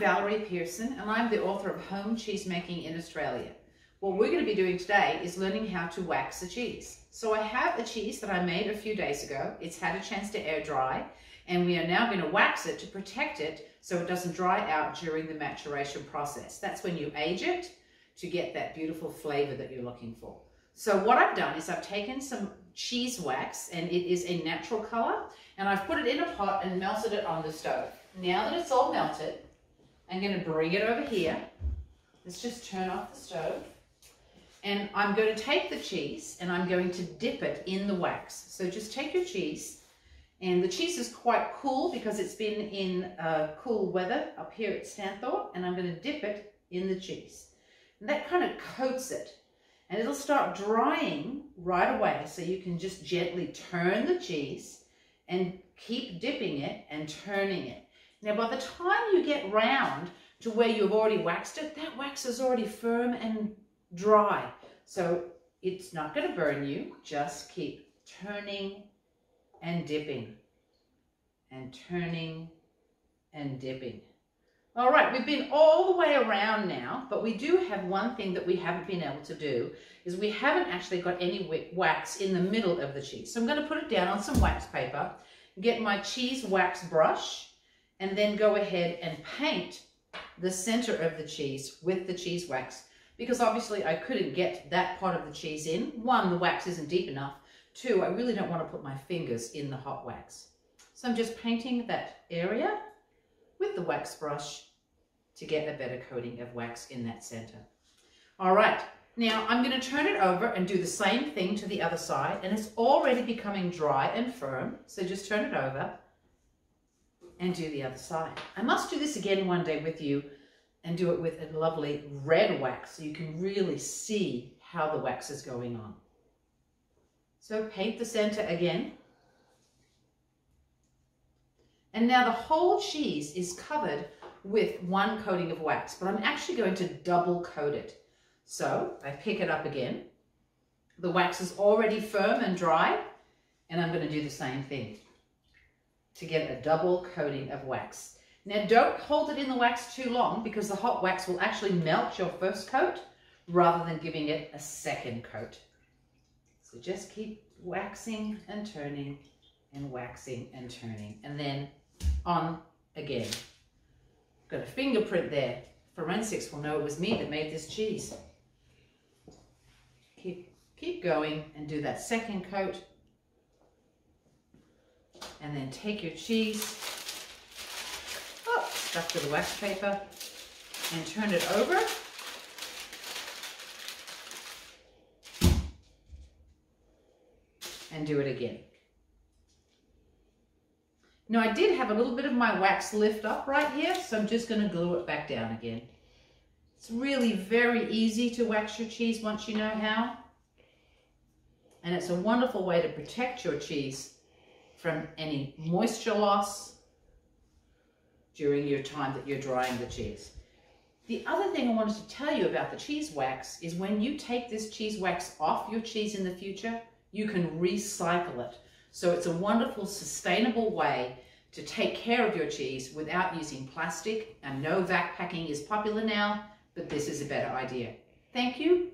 Valerie Pearson and I'm the author of Home Cheese Making in Australia. What we're going to be doing today is learning how to wax a cheese. So I have a cheese that I made a few days ago. It's had a chance to air dry and we are now going to wax it to protect it so it doesn't dry out during the maturation process. That's when you age it to get that beautiful flavor that you're looking for. So what I've done is I've taken some cheese wax and it is a natural color and I've put it in a pot and melted it on the stove. Now that it's all melted, I'm going to bring it over here. Let's just turn off the stove. And I'm going to take the cheese and I'm going to dip it in the wax. So just take your cheese and the cheese is quite cool because it's been in uh, cool weather up here at Stanthorpe and I'm going to dip it in the cheese. And that kind of coats it and it'll start drying right away so you can just gently turn the cheese and keep dipping it and turning it. Now, by the time you get round to where you've already waxed it, that wax is already firm and dry. So it's not going to burn you. Just keep turning and dipping and turning and dipping. All right, we've been all the way around now, but we do have one thing that we haven't been able to do, is we haven't actually got any wax in the middle of the cheese. So I'm going to put it down on some wax paper, get my cheese wax brush, and then go ahead and paint the center of the cheese with the cheese wax because obviously I couldn't get that part of the cheese in. One, the wax isn't deep enough. Two, I really don't want to put my fingers in the hot wax. So I'm just painting that area with the wax brush to get a better coating of wax in that center. All right, now I'm going to turn it over and do the same thing to the other side and it's already becoming dry and firm. So just turn it over and do the other side. I must do this again one day with you and do it with a lovely red wax so you can really see how the wax is going on. So paint the center again. And now the whole cheese is covered with one coating of wax, but I'm actually going to double coat it. So I pick it up again. The wax is already firm and dry, and I'm going to do the same thing to get a double coating of wax. Now don't hold it in the wax too long because the hot wax will actually melt your first coat rather than giving it a second coat. So just keep waxing and turning and waxing and turning and then on again. Got a fingerprint there. Forensics will know it was me that made this cheese. Keep, keep going and do that second coat and then take your cheese, oh, stuck to the wax paper, and turn it over. And do it again. Now I did have a little bit of my wax lift up right here, so I'm just going to glue it back down again. It's really very easy to wax your cheese once you know how. And it's a wonderful way to protect your cheese from any moisture loss during your time that you're drying the cheese. The other thing I wanted to tell you about the cheese wax is when you take this cheese wax off your cheese in the future, you can recycle it. So it's a wonderful, sustainable way to take care of your cheese without using plastic. And no vac packing is popular now, but this is a better idea. Thank you